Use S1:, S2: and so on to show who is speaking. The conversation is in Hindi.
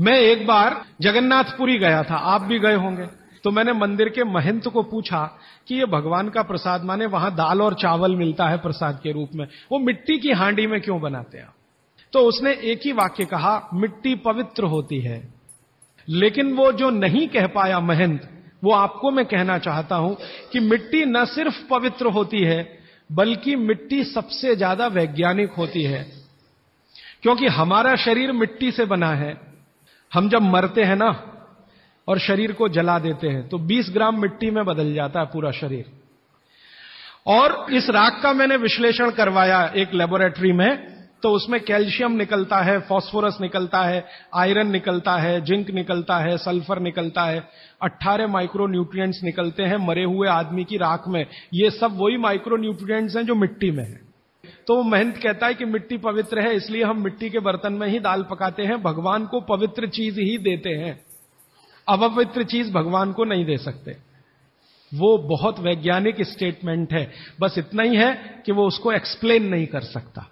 S1: मैं एक बार जगन्नाथपुरी गया था, आप भी गए होंगे। तो मैंने मंदिर के महंत को पूछा कि ये भगवान का प्रसाद माने, वहाँ दाल और चावल मिलता है प्रसाद के रूप में। वो मिट्टी की हांडी में क्यों बनाते हैं? तो उसने एक ही वाक्य कहा, मिट्टी पवित्र होती है। लेकिन वो जो नहीं कह पाया महंत, वो आपको मैं कहना चाहता हूँ कि मिट्टी न सिर्फ़ पवित्र होती है, बल्कि मिट्टी सबसे ज़्यादा वैज्ञानिक होती है। क्योंकि हमारा शरीर मिट्टी से बना है हम जब मरते हैं ना, और शरीर को जला देते हैं तो 20 ग्राम मिट्टी में बदल जाता है पूरा शरीर। और इस राख का मैंने विश्लेषण करवाया एक लेबोरेटरी में तो उसमें कैल्शियम निकलता है फास्फोरस निकलता है आयरन निकलता है, जिंक निकलता है सल्फ़र निकलता है। 18 माइक्रो न्यूट्रिएंट्स निकलते हैं मरे हुए आदमी की राख में। ये सब वही माइक्रो न्यूट्रिएंट्स हैं जो मिट्टी में है। तो महंत कहता है कि मिट्टी पवित्र है, इसलिए हम मिट्टी के बर्तन में ही दाल पकाते हैं, भगवान को पवित्र चीज़ ही देते हैं। अपवित्र चीज़ भगवान को नहीं दे सकते। वो बहुत वैज्ञानिक स्टेटमेंट है। बस इतना ही है कि वो उसको एक्सप्लेन नहीं कर सकता।